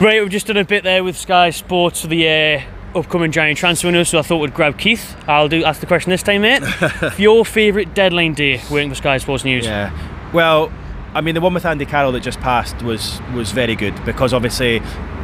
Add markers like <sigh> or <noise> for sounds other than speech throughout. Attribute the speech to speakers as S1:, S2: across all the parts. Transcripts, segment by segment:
S1: Right, we've just done a bit there with Sky Sports for the uh, upcoming January transfer window, so I thought we'd grab Keith. I'll do ask the question this time, mate. <laughs> your favourite deadline day working for Sky Sports News?
S2: Yeah. Well, I mean, the one with Andy Carroll that just passed was was very good because obviously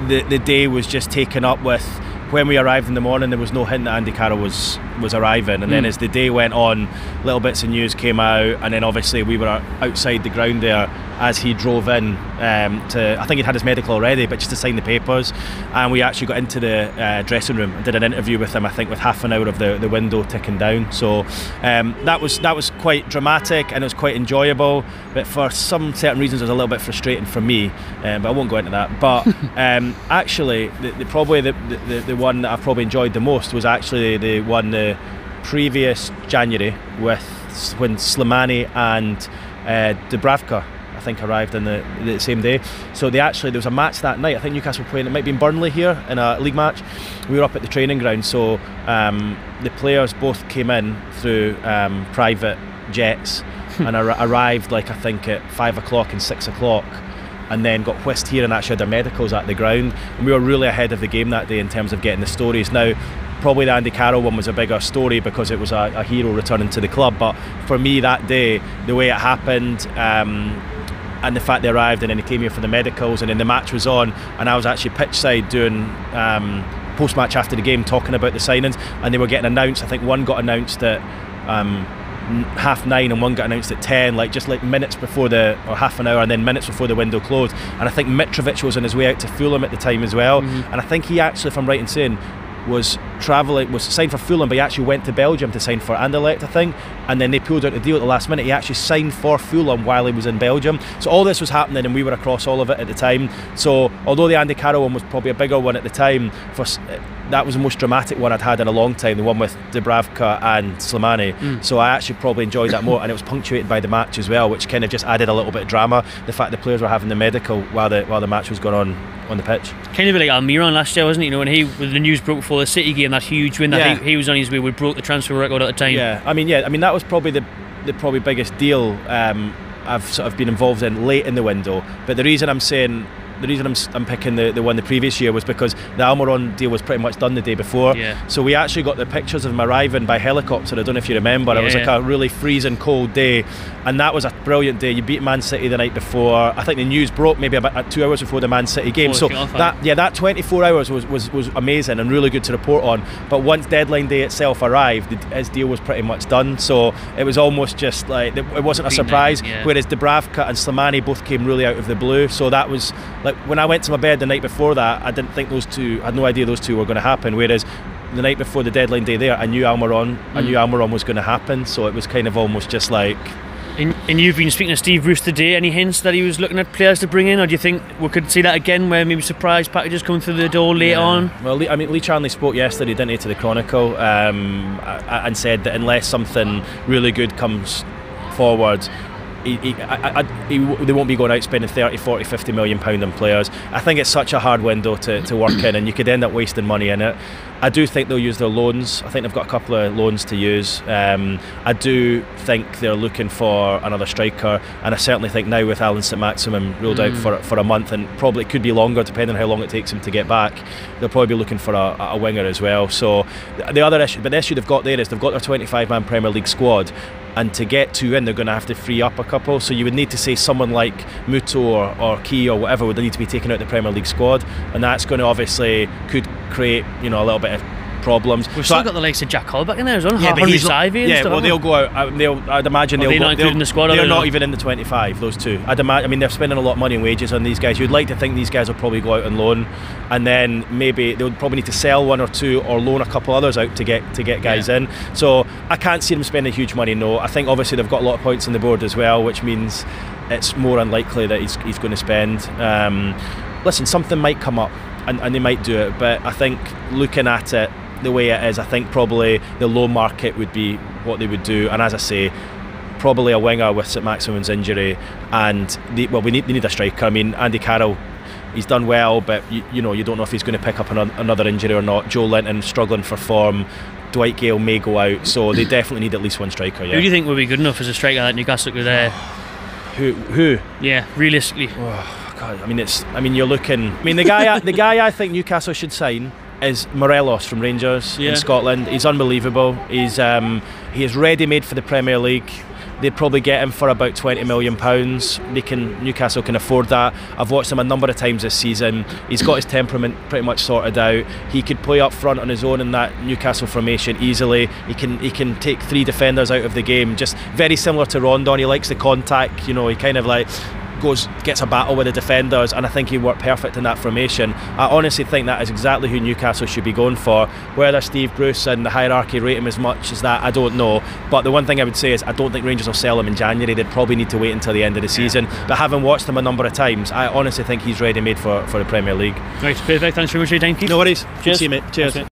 S2: the the day was just taken up with when we arrived in the morning, there was no hint that Andy Carroll was was arriving. And mm. then as the day went on, little bits of news came out, and then obviously we were outside the ground there as he drove in um, to. I think he'd had his medical already, but just to sign the papers. And we actually got into the uh, dressing room and did an interview with him. I think with half an hour of the, the window ticking down. So um, that was that was quite dramatic and it was quite enjoyable. But for some certain reasons, it was a little bit frustrating for me. Um, but I won't go into that. But <laughs> um, actually, the, the, probably the, the, the one that I've probably enjoyed the most was actually the one the previous January with when Slimani and uh, Dubravka I think arrived in the, the same day. So they actually there was a match that night. I think Newcastle were playing. It might be in Burnley here in a league match. We were up at the training ground, so um, the players both came in through um, private jets and ar- arrived like I think at five o'clock and six o'clock and then got whisked here and actually had their medicals at the ground. And we were really ahead of the game that day in terms of getting the stories. Now, probably the Andy Carroll one was a bigger story because it was a, a hero returning to the club. But for me that day, the way it happened. Um, and the fact they arrived and then they came here for the medicals and then the match was on. And I was actually pitch side doing um, post match after the game talking about the signings. And they were getting announced. I think one got announced at um, half nine and one got announced at 10 like just like minutes before the or half an hour and then minutes before the window closed. And I think Mitrovic was on his way out to Fulham at the time as well. Mm-hmm. and I think he actually if I'm right in saying was travelling, was signed for Fulham, but he actually went to Belgium to sign for Anderlecht, I think, and then they pulled out the deal at the last minute. He actually signed for Fulham while he was in Belgium. So all this was happening, and we were across all of it at the time. So although the Andy Carroll one was probably a bigger one at the time, for that was the most dramatic one I'd had in a long time, the one with Dubravka and Slimani. Mm. So I actually probably enjoyed that more, and it was punctuated by the match as well, which kind of just added a little bit of drama. The fact the players were having the medical while the while the match was going on on the pitch.
S1: Kind of like Almiron last year, wasn't it? You know, when he when the news broke before the City game, that huge win that yeah. he, he, was on his way, we broke the transfer record at the time.
S2: Yeah, I mean, yeah, I mean that was probably the the probably biggest deal um, I've sort of been involved in late in the window. But the reason I'm saying the reason I'm, I'm picking the, the one the previous year was because the Almiron deal was pretty much done the day before.
S1: Yeah.
S2: So we actually got the pictures of him arriving by helicopter. I don't know if you remember. Yeah, it was like a really freezing cold day, and that was a brilliant day. You beat Man City the night before. I think the news broke maybe about uh, two hours before the Man City game. so that yeah, that 24 hours was, was was amazing and really good to report on. But once deadline day itself arrived, his deal was pretty much done. So it was almost just like it wasn't a surprise. Whereas Dubravka and Slimani both came really out of the blue. So that was like when I went to my bed the night before that, I didn't think those two. I had no idea those two were going to happen. Whereas the night before the deadline day, there, I knew Almiron. Mm. I knew. Almiron was going to happen. So it was kind of almost just like.
S1: And, and, you've been speaking to Steve Bruce today. Any hints that he was looking at players to bring in, or do you think we could see that again, where maybe surprise packages come through the door later yeah. on?
S2: Well, I mean, Lee Charnley spoke yesterday, didn't he, to the Chronicle, um, and said that unless something really good comes forward, he, I, I, he, they won't be going out spending 30, 40, 50 million pound on players. I think it's such a hard window to, to work in, and you could end up wasting money in it. I do think they'll use their loans. I think they've got a couple of loans to use. Um, I do think they're looking for another striker, and I certainly think now with Allan Saint-Maximin ruled mm. out for for a month, and probably could be longer depending on how long it takes him to get back. They'll probably be looking for a, a winger as well. So the other issue, but the issue they've got there is they've got their 25-man Premier League squad, and to get two in, they're going to have to free up a couple. So you would need to say someone like Muto or, or Ki or whatever would need to be taken out the Premier League squad, and that's going to obviously could create you know a little bit of problems.
S1: We've so still got the likes of Jack Colback in there as well. Yeah, but he's not,
S2: yeah, well they'll go out. Uh, they'll, I'd imagine
S1: they'll
S2: they
S1: go,
S2: they'll,
S1: in the squad.
S2: They're not even in the 25. Those two. I'd imagine. I mean, they're spending a lot of money and wages on these guys. You'd like to think these guys will probably go out on loan, and then maybe they'll probably need to sell one or two or loan a couple others out to get to get guys yeah. in. So I can't see them spending huge money. No, I think obviously they've got a lot of points on the board as well, which means it's more unlikely that he's, he's going to spend. Um, listen, something might come up and, and they might do it, but I think looking at it the way it is, I think probably the low market would be what they would do. And as I say, probably a winger with Saint-Maximin's injury, and the, well, we need, we need a striker. I mean, Andy Carroll, he's done well, but you, you know you don't know if he's going to pick up another, another injury or not. Joelinton struggling for form. Dwight Gayle may go out, so they <coughs> definitely need at least one striker. Yeah.
S1: Who do you think would be good enough as a striker that Newcastle could? Uh...
S2: who? Who?
S1: Yeah, realistically.
S2: God, I mean, it's. I mean, you're looking. I mean, the guy. the guy I think Newcastle should sign is Morelos from Rangers
S1: Yeah.
S2: in Scotland. He's unbelievable. He's um, he is ready made for the Premier League. They'd probably get him for about twenty million pounds. They can Newcastle can afford that. I've watched him a number of times this season. He's got his temperament pretty much sorted out. He could play up front on his own in that Newcastle formation easily. He can he can take three defenders out of the game. Just very similar to Rondon. He likes the contact. You know, he kind of like goes gets a battle with the defenders, and I think he worked perfect in that formation. I honestly think that is exactly who Newcastle should be going for. Whether Steve Bruce and the hierarchy rate him as much as that, I don't know. But the one thing I would say is I don't think Rangers will sell him in January. They'd probably need to wait until the end of the season. But having watched him a number of times, I honestly think he's ready made for, for the Premier League.
S1: Right, perfect. Thanks very much for your time, Keith.
S2: No worries. Good
S1: Cheers.
S2: to see you, mate. Cheers.